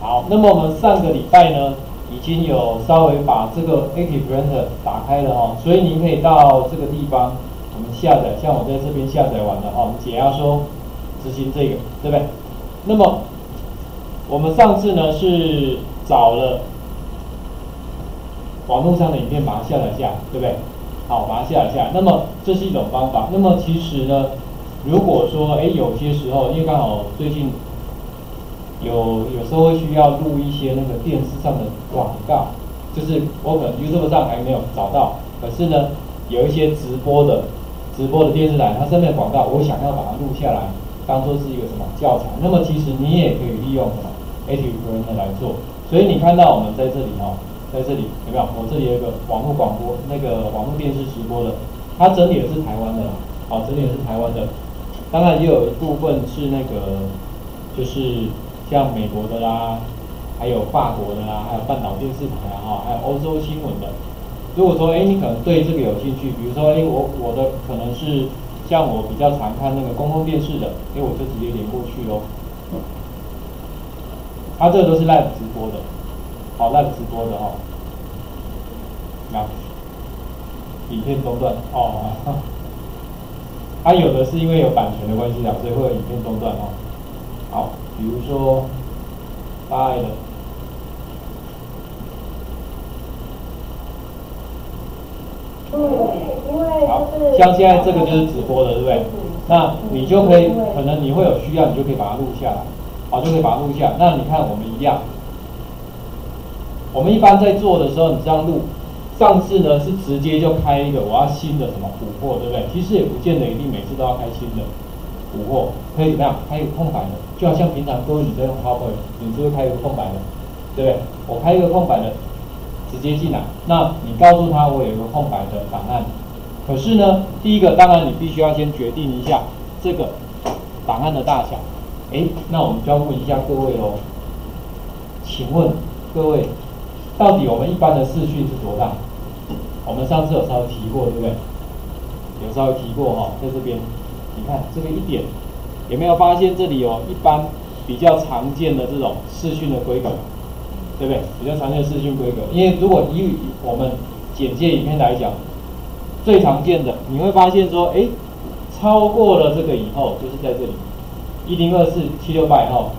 好，那么我们上个礼拜呢，已经有稍微把这个 Active Render 打开了哈，所以您可以到这个地方，我们下载，像我在这边下载完了哈，我们解压缩执行这个，对不对？那么我们上次呢是找了网络上的影片，把它下载下，对不对？好，把它下载下。那么这是一种方法。那么其实呢，如果说哎有些时候，因为刚好最近有有时候会需要录一些那个电视上的广告，就是我可能 YouTube 上还没有找到，可是呢有一些直播的直播的电视台，它上面的广告，我想要把它录下来，当做是一个什么教材。那么其实你也可以利用什么 Active Printer 来做。所以你看到我们在这里哦。在这里有没有？我这里有一个网络广播，那个网络电视直播的，它整理的是台湾的，好，整理的是台湾的。当然也有一部分是那个，就是像美国的啦，还有法国的啦，还有半岛电视台啊，哈，还有欧洲新闻的。如果说，哎，你可能对这个有兴趣，比如说，哎，我我的可能是像我比较常看那个公共电视的，哎，我就直接连过去喽。它这个都是 live 直播的。好，live 直播的哦，那影片中断哦，它 有的是因为有版权的关系啊，所以会有影片中断哦。好，比如说大爱的，好，像现在这个就是直播的，对不对？那你就可以，可能你会有需要，你就可以把它录下来，好，就可以把它录下。那你看我们一样。我们一般在做的时候，你这样录，上次呢是直接就开一个我要新的什么补货，对不对？其实也不见得一定每次都要开新的补货，可以怎么样？开一个空白的，就好像平常各位你在用 PowerPoint，你是不是开一个空白的，对不对？我开一个空白的，直接进来。那你告诉他我有一个空白的档案，可是呢，第一个当然你必须要先决定一下这个档案的大小。哎，那我们就要问一下各位喽，请问各位。到底我们一般的视讯是多大？我们上次有稍微提过，对不对？有稍微提过哈，在这边，你看这个一点，有没有发现这里有一般比较常见的这种视讯的规格，对不对？比较常见的视讯规格，因为如果以我们简介影片来讲，最常见的你会发现说，哎，超过了这个以后，就是在这里一零二四七六八以后，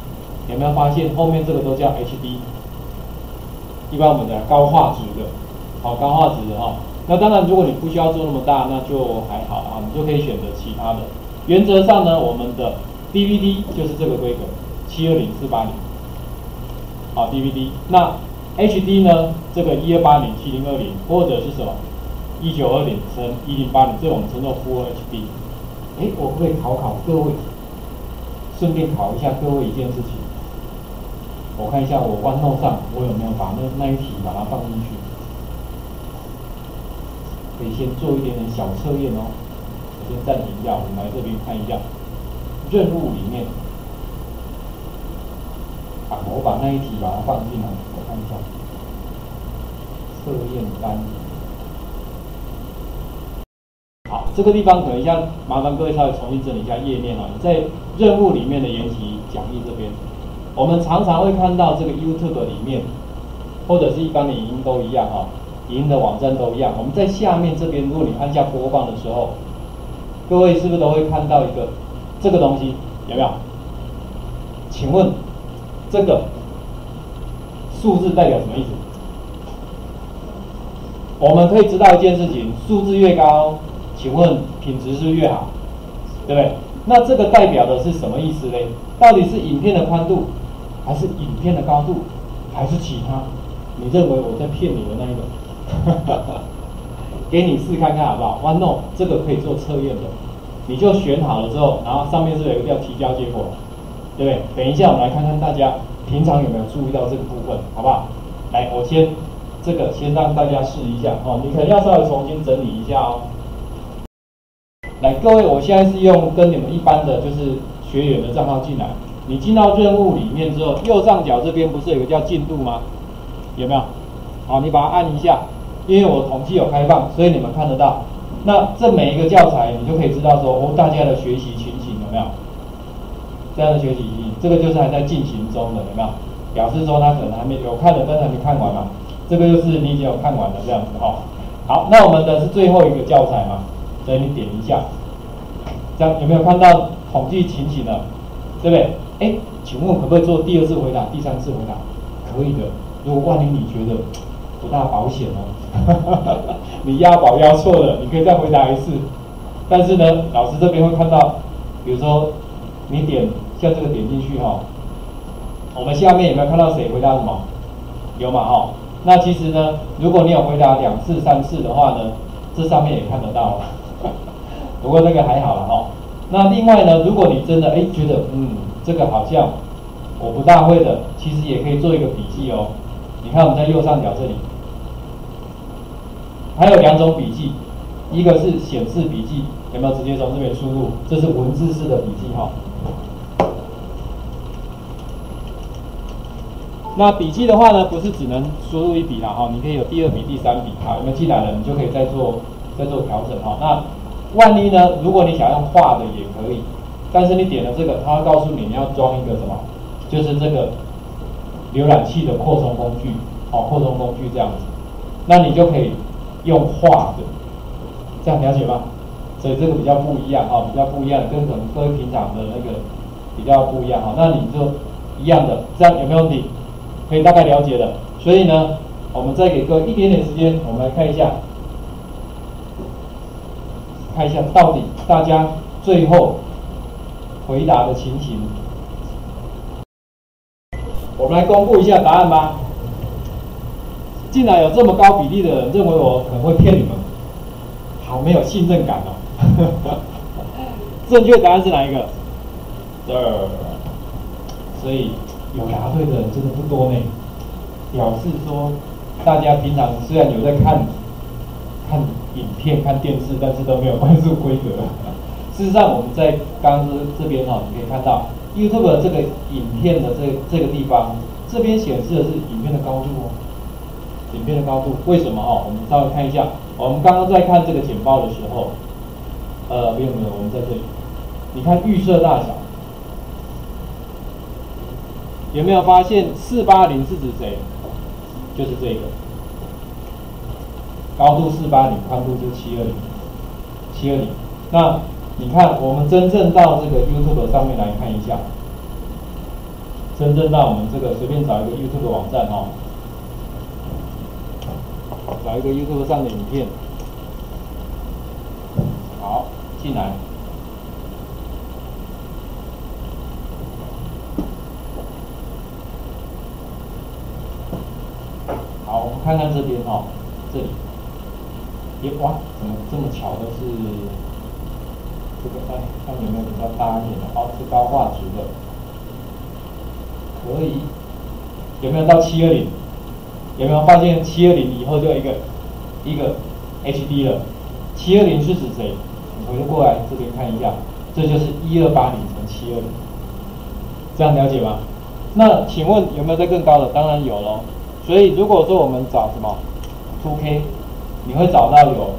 有没有发现后面这个都叫 HD？一般我们的高画质的，好高画质的哈。那当然，如果你不需要做那么大，那就还好啊，你就可以选择其他的。原则上呢，我们的 DVD 就是这个规格，七二零四八零。好，DVD。那 HD 呢？这个一二八零七零二零，或者是什么一九二零乘一零八零，这我们称作 Full HD。哎，我会考考各位，顺便考一下各位一件事情。我看一下我弯路上我有没有把那那一题把它放进去，可以先做一点点小测验哦。先暂停一下，我们来这边看一下任务里面，啊，我把那一题把它放进来，我看一下测验单。好，这个地方等一下麻烦各位稍微重新整理一下页面啊，在任务里面的研习讲义这边。我们常常会看到这个 YouTube 里面，或者是一般的影音都一样哈，影音的网站都一样。我们在下面这边，如果你按下播放的时候，各位是不是都会看到一个这个东西？有没有？请问这个数字代表什么意思？我们可以知道一件事情：数字越高，请问品质是越好，对不对？那这个代表的是什么意思呢？到底是影片的宽度，还是影片的高度，还是其他？你认为我在骗你的那一个？给你试看看好不好？One No，这个可以做测验的，你就选好了之后，然后上面是有一个叫提交结果，对不对？等一下我们来看看大家平常有没有注意到这个部分，好不好？来，我先这个先让大家试一下哦，你可能要稍微重新整理一下哦。来，各位，我现在是用跟你们一般的就是学员的账号进来。你进到任务里面之后，右上角这边不是有个叫进度吗？有没有？好，你把它按一下，因为我统计有开放，所以你们看得到。那这每一个教材，你就可以知道说，哦，大家的学习情形有没有？这样的学习情形，这个就是还在进行中的，有没有？表示说他可能还没有看的，但是还没看完嘛。这个就是你已经有看完了这样子哈。好，那我们的是最后一个教材嘛，所以你点一下，这样有没有看到统计情形的？对不对？哎，请问可不可以做第二次回答、第三次回答？可以的。如果万一你觉得不大保险哦，你押宝押错了，你可以再回答一次。但是呢，老师这边会看到，比如说你点像这个点进去哈，我们下面有没有看到谁回答什么？有嘛哈？那其实呢，如果你有回答两次、三次的话呢，这上面也看得到。不过那个还好了哈。那另外呢，如果你真的哎觉得嗯这个好像我不大会的，其实也可以做一个笔记哦。你看我们在右上角这里，还有两种笔记，一个是显示笔记，有没有直接从这边输入？这是文字式的笔记哈。那笔记的话呢，不是只能输入一笔啦哈，你可以有第二笔、第三笔哈，有没有进来了？你就可以再做再做调整哈。那万一呢，如果你想用画的也可以，但是你点了这个，它会告诉你你要装一个什么，就是这个浏览器的扩充工具，哦，扩充工具这样子，那你就可以用画的，这样了解吗？所以这个比较不一样哈，比较不一样，跟可能各位平常的那个比较不一样哈。那你就一样的，这样有没有问题？可以大概了解的，所以呢，我们再给各位一点点时间，我们来看一下，看一下到底大家最后回答的情形。我们来公布一下答案吧。竟然有这么高比例的人认为我可能会骗你们，好没有信任感哦。正确答案是哪一个？二。所以。有答对的人真的不多呢，表示说大家平常虽然有在看看影片、看电视，但是都没有关注规则。事实上，我们在刚刚这边哈，你可以看到 YouTube 这个影片的这这个地方，这边显示的是影片的高度哦，影片的高度。为什么哦？我们稍微看一下，我们刚刚在看这个简报的时候，呃，没有没有，我们在这里，你看预设大小。有没有发现四八零是指谁？就是这个，高度四八零，宽度就七二零，七二零。那你看，我们真正到这个 YouTube 上面来看一下，真正到我们这个随便找一个 YouTube 网站哦，找一个 YouTube 上的影片，好，进来。好，我们看看这边哈，这里，耶哇，怎么这么巧都是这个哎，看有没有比较大一点的，哦，是高画质的，可以，有没有到七二零？有没有发现七二零以后就一个一个 HD 了？七二零是指谁？你回过来这边看一下，这就是一二八零乘七二零，这样了解吗？那请问有没有再更高的？当然有喽。所以如果说我们找什么 2K，你会找到有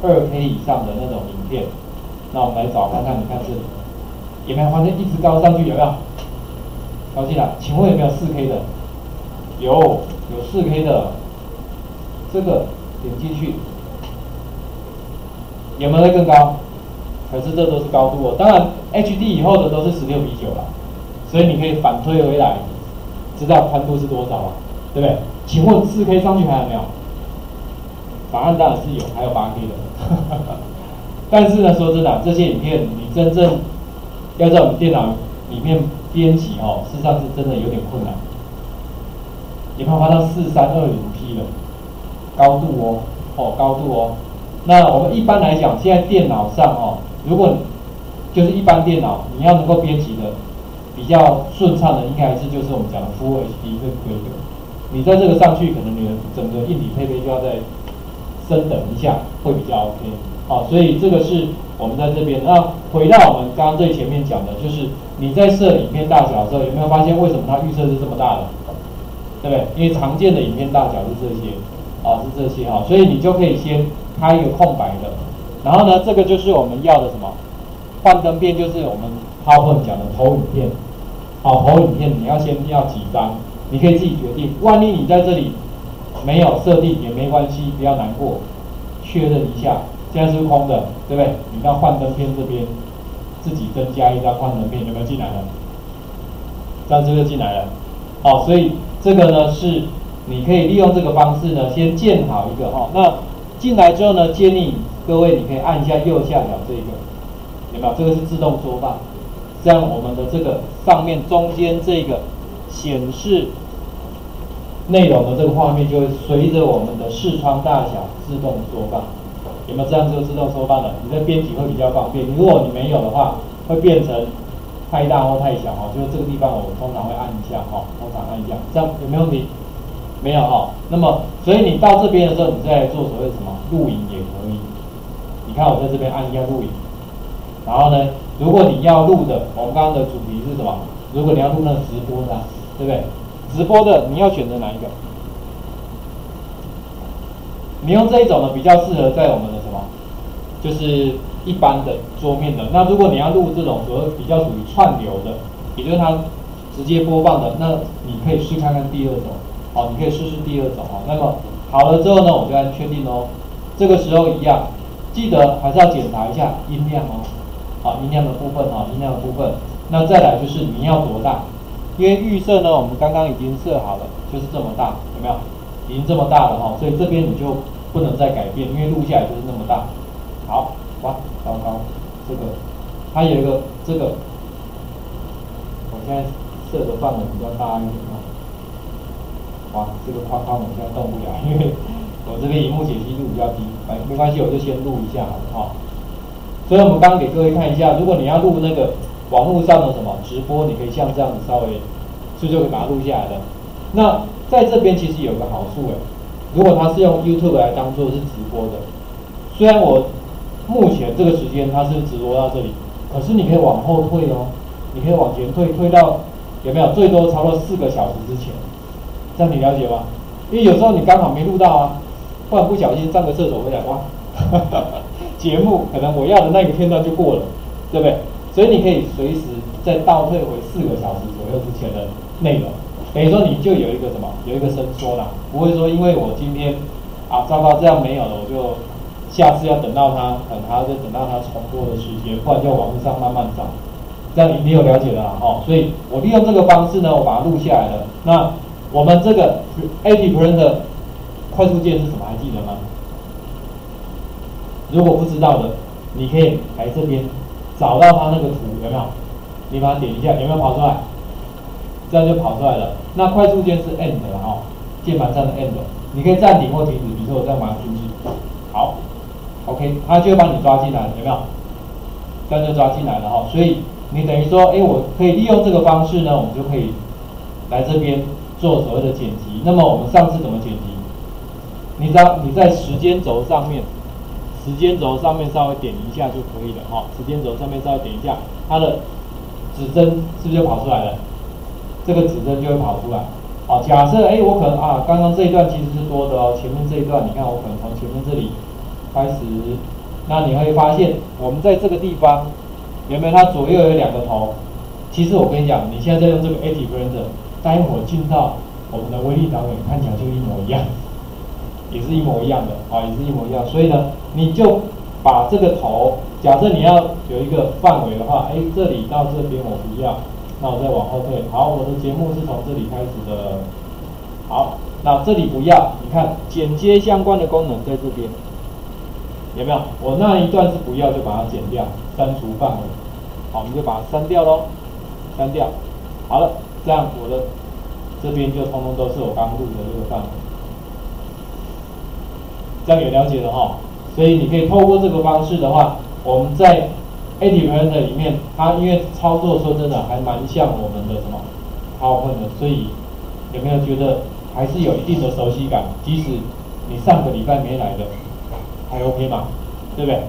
2K 以上的那种影片。那我们来找看看，你看这里有没有发现一直高上去？有没有？高进来？请问有没有 4K 的？有，有 4K 的。这个点进去，有没有更高？可是这都是高度哦。当然 HD 以后的都是16比9了，所以你可以反推回来，知道宽度是多少啊？对不对？请问四 K 上去还有没有？答案当然是有，还有八 K 的。但是呢，说真的，这些影片你真正要在我们电脑里面编辑哦，事实上是真的有点困难。有没有发到四三二零 P 的高度哦？哦，高度哦。那我们一般来讲，现在电脑上哦，如果就是一般电脑，你要能够编辑的比较顺畅的，应该还是就是我们讲的 Full HD 这个规格。你在这个上去，可能你的整个硬体配备就要再升等一下，会比较 OK。好，所以这个是我们在这边。那回到我们刚刚最前面讲的，就是你在设影片大小的时候，有没有发现为什么它预测是这么大的？对不对？因为常见的影片大小是这些，啊，是这些哈。所以你就可以先开一个空白的，然后呢，这个就是我们要的什么？幻灯片就是我们 PowerPoint 讲的投影片。好，投影片你要先要几张？你可以自己决定。万一你在这里没有设定也没关系，不要难过，确认一下，现在是空的，对不对？你到幻灯片这边自己增加一张幻灯片，有没有进来了？这样是不是进来了？好，所以这个呢是你可以利用这个方式呢，先建好一个哈。那进来之后呢，建议各位你可以按一下右下角这个，有没有？这个是自动缩放，这样我们的这个上面中间这个显示内容的这个画面就会随着我们的视窗大小自动缩放，有没有？这样就自动缩放了，你的编辑会比较方便。如果你没有的话，会变成。太大或太小哈，就是这个地方我们通常会按一下哈，通常按一下，这样有没有问题？没有哈。那么，所以你到这边的时候，你再来做所谓什么录影也可以。你看我在这边按一下录影，然后呢，如果你要录的，我们刚刚的主题是什么？如果你要录那直播的，对不对？直播的你要选择哪一个？你用这一种呢，比较适合在我们的什么？就是。一般的桌面的，那如果你要录这种所谓比较属于串流的，也就是它直接播放的，那你可以试看看第二种，好，你可以试试第二种哦。那么好了之后呢，我就按确定哦。这个时候一样，记得还是要检查一下音量哦，好，音量的部分哦，音量的部分。那再来就是你要多大，因为预设呢，我们刚刚已经设好了，就是这么大，有没有？已经这么大了哈，所以这边你就不能再改变，因为录下来就是那么大。好。哇，糟糕，这个它有一个这个，我现在设的范围比较大一点啊。哇，这个框框我现在动不了，因为我这边荧幕解析度比较低，没没关系，我就先录一下好了哈。所以我们刚刚给各位看一下，如果你要录那个网络上的什么直播，你可以像这样子稍微，是不是就可以把它录下来的？那在这边其实有个好处哎，如果它是用 YouTube 来当做是直播的，虽然我。目前这个时间它是直播到这里，可是你可以往后退哦，你可以往前退，退到有没有最多超过四个小时之前，这样你了解吗？因为有时候你刚好没录到啊，或者不小心上个厕所回来哇，节目可能我要的那个片段就过了，对不对？所以你可以随时再倒退回四个小时左右之前的内容，等于说你就有一个什么，有一个伸缩啦，不会说因为我今天啊糟糕这样没有了我就。下次要等到它，等它就等到它重播的时间，不然就网络上慢慢找。这样你你有了解了哈？所以我利用这个方式呢，我把它录下来了。那我们这个 a t Print 的快速键是什么？还记得吗？如果不知道的，你可以来这边找到它那个图有没有？你把它点一下，有没有跑出来？这样就跑出来了。那快速键是 End 哈，键盘上的 End，你可以暂停或停止。比如说我这样把它停止，OK，它就会把你抓进来，有没有？这样就抓进来了哈。所以你等于说，哎，我可以利用这个方式呢，我们就可以来这边做所谓的剪辑。那么我们上次怎么剪辑？你知道你在时间轴上面，时间轴上面稍微点一下就可以了哈。时间轴上面稍微点一下，它的指针是不是就跑出来了？这个指针就会跑出来。好，假设哎，我可能啊，刚刚这一段其实是多的哦，前面这一段你看，我可能从前面这里。开始，那你会发现，我们在这个地方有没有？它左右有两个头。其实我跟你讲，你现在在用这个 a t Print，待会进到我们的威力导演，看起来就一模一样，也是一模一样的啊，也是一模一样。所以呢，你就把这个头，假设你要有一个范围的话，哎，这里到这边我不要，那我再往后退。好，我的节目是从这里开始的。好，那这里不要，你看剪接相关的功能在这边。有没有？我那一段是不要，就把它剪掉，删除范围。好，我们就把它删掉喽，删掉。好了，这样我的这边就通通都是我刚录的这个范围。这样有了解了哈。所以你可以透过这个方式的话，我们在 a d p r i n t 里面，它因为操作说真的还蛮像我们的什么 PowerPoint 的，所以有没有觉得还是有一定的熟悉感？即使你上个礼拜没来的。还 OK 嘛，对不对？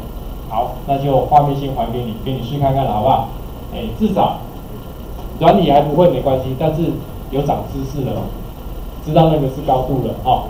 好，那就画面先还给你，给你试看看了，好不好？哎，至少软体还不会没关系，但是有长知识了，知道那个是高度了，哦。